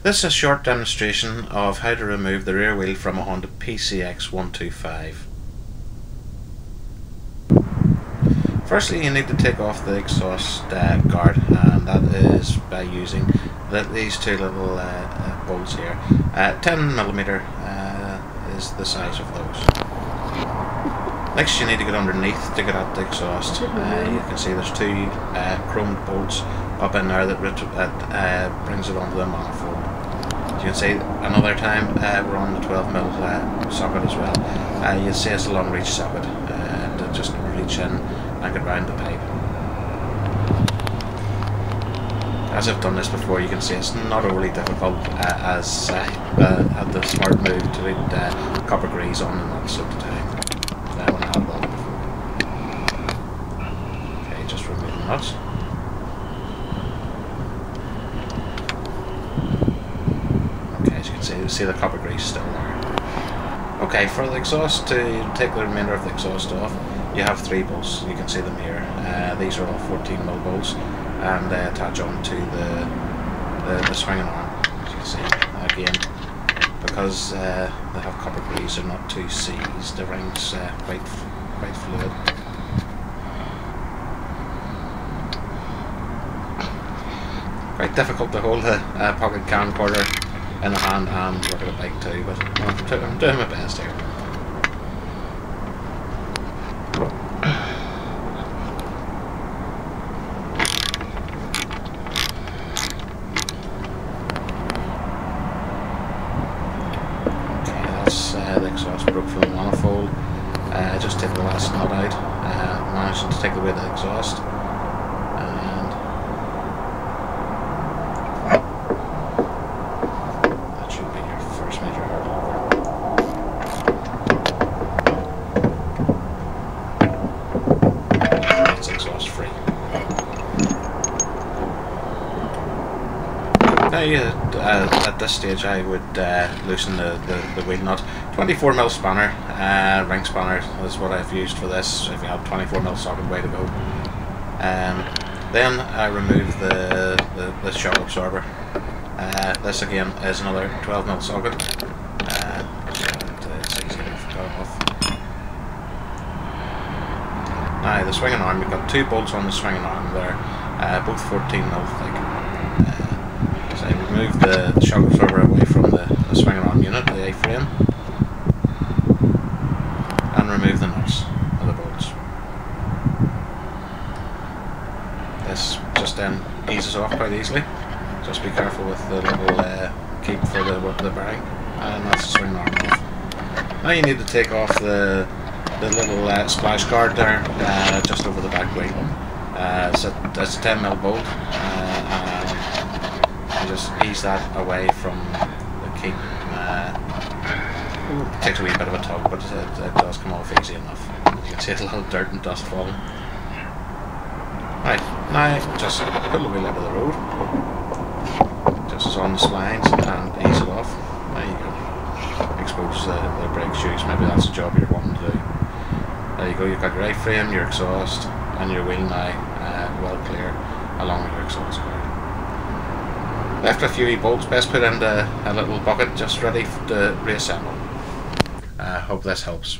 This is a short demonstration of how to remove the rear wheel from a Honda PCX 125. Firstly you need to take off the exhaust uh, guard and that is by using the, these two little uh, uh, bolts here. 10mm uh, is the size of those. Next you need to get underneath to get at the exhaust. Uh, you can see there's two uh, chromed bolts up in there that, that brings it onto the manifold. You can see, another time uh, we're on the 12 mil uh, socket as well. Uh, you'll see it's a long reach socket uh, to just reach in and get round the pipe. As I've done this before, you can see it's not overly difficult uh, as uh, uh, the smart move to read copper grease on the nuts at the time. I had. Okay, just remove the nuts. See, the copper grease still there. Okay, for the exhaust, to take the remainder of the exhaust off, you have three bolts. You can see them here. Uh, these are all 14 mil bolts and they attach onto the, the, the swinging arm, as you can see. Again, because uh, they have copper grease, they're not too seized, everything's uh, quite, quite fluid. Quite difficult to hold a, a pocket camcorder in the hand and working a bike too, but I'm, doing my best here. Okay, that's uh, the exhaust broke for the manifold. Uh, just taking all that snot out. Uh, managed to take away the exhaust broke from the manifold. Uh, just take the last nut out, uh, managed to take away the Now, uh, at this stage I would uh, loosen the, the, the, wheel nut. 24mm spanner, uh, ring spanner is what I've used for this, if you have 24mm socket way to go. Um, then I remove the, the, the shock absorber. Uh, this again is another 12mm socket. Uh, off. Now the swinging arm, you've got two bolts on the swinging arm there, uh, both 14mm thick move the, shock absorber away from the, the swinging arm unit, the A-frame, and remove the nuts of the bolts. This just then eases off quite easily. Just be careful with the little uh, keep for the, the bearing, and that's the swing arm off. Now you need to take off the the little uh, splash guard there, uh, just over the back wheel. Uh, it's, a, a 10 mm bolt. Just ease that away from the key. Uh, takes a wee bit of a tug, but it, it does come off easy enough. You can see a little dirt and dust falling. Right, now just pull the wheel out of the road. Just on the splines and ease it off. There you go. Expose the, the brake shoes, maybe that's the job you're wanting to do. There you go, you've got your A-frame, your exhaust, and your wheel now uh, well clear along with your exhaust Left a few bolts, best put into a little bucket just ready to reassemble. I uh, hope this helps.